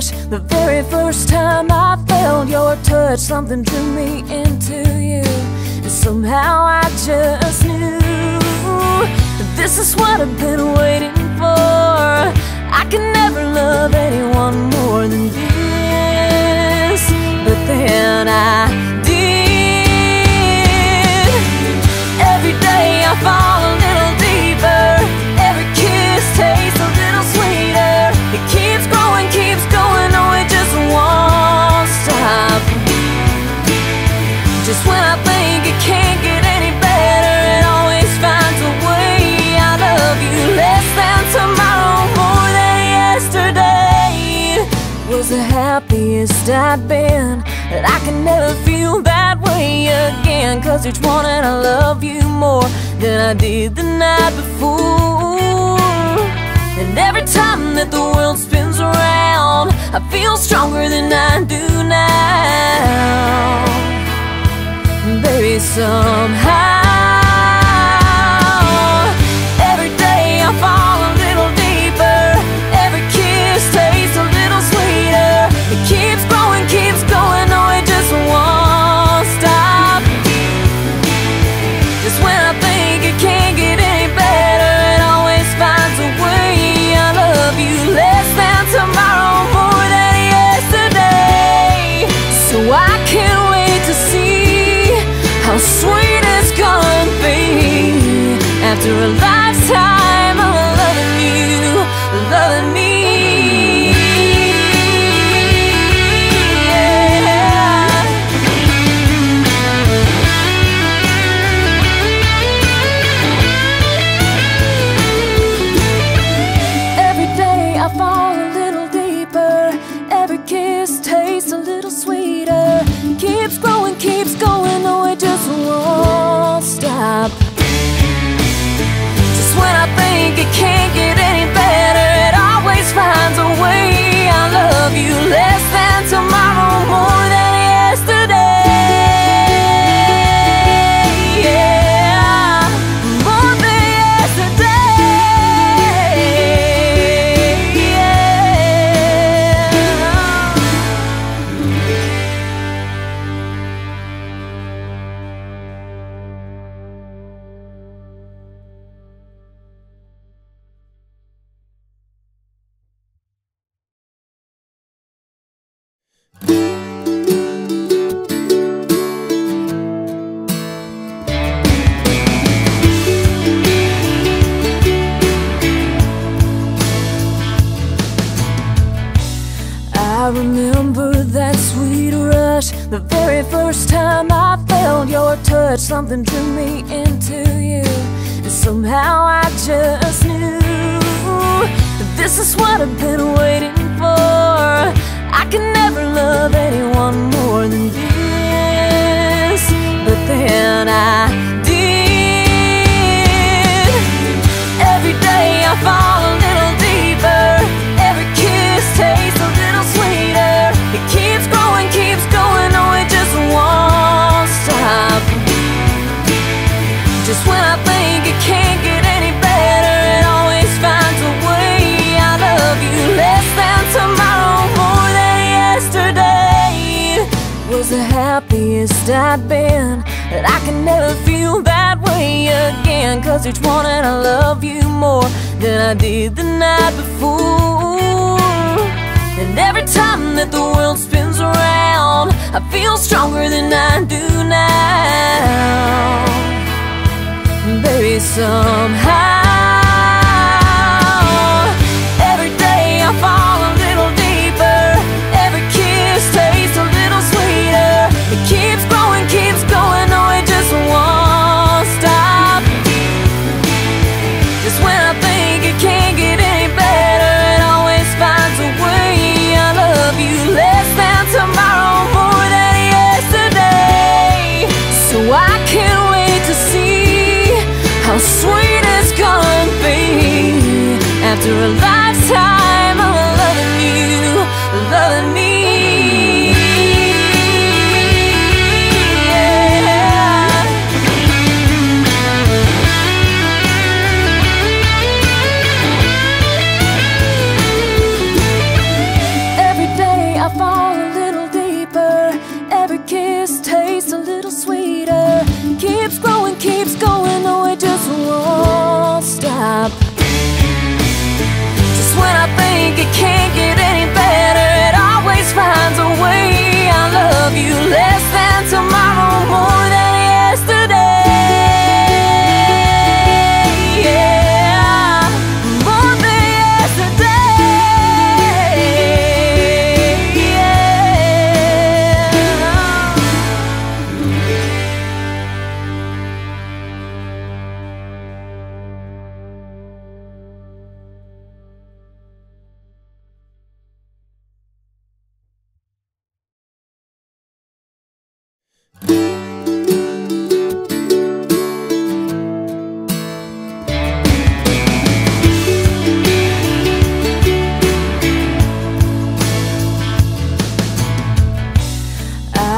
rush The very first time I felt your touch Something drew me into you. And somehow I just knew This is what I've been waiting for. I can never love anyone more than this Just when I think it can't get any better It always finds a way. I love you less than tomorrow, more than yesterday. Was the happiest I'd been That I can never feel that way again. Cause each morning I love you more Than I did the night before. And every time that the world spins around I feel stronger than I do now Baby, somehow can't get Something drew me into you. And somehow I just knew This is what I've been waiting for. I can never love anyone more than this. But then I again Cause each morning I love you more Than I did the night before. And every time that the world spins around I feel stronger than I do now. Baby, somehow After a lifetime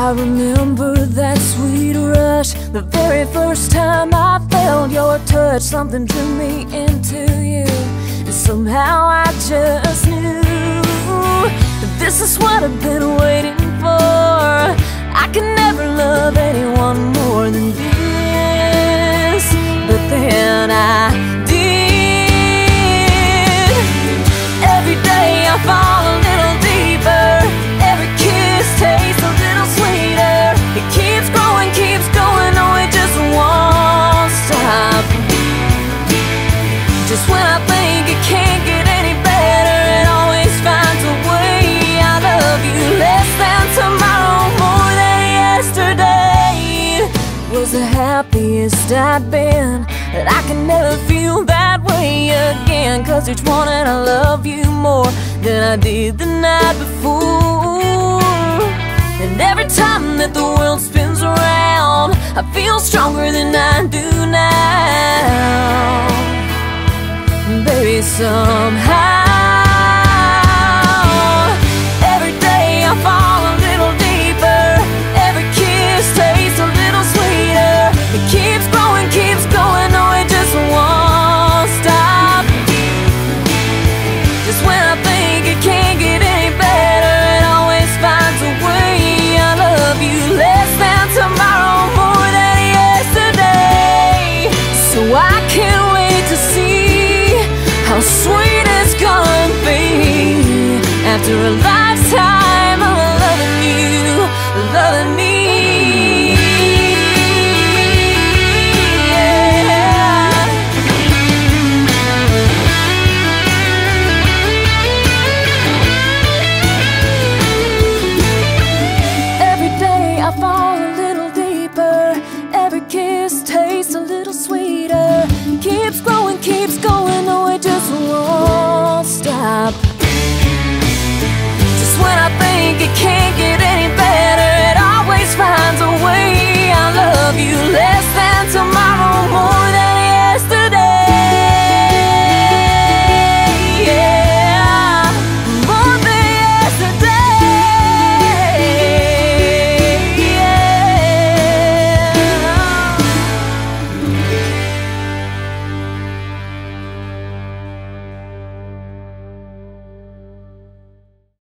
I remember that sweet rush The very first time I felt your touch. Something drew me into you And somehow I just knew This is what I've been waiting can never love anyone more than this. But then I I'd been. That I can never feel that way again. Cause each morning I love you more than I did the night before. And every time that the world spins around, I feel stronger than I do now. Baby, somehow, after a lifetime can't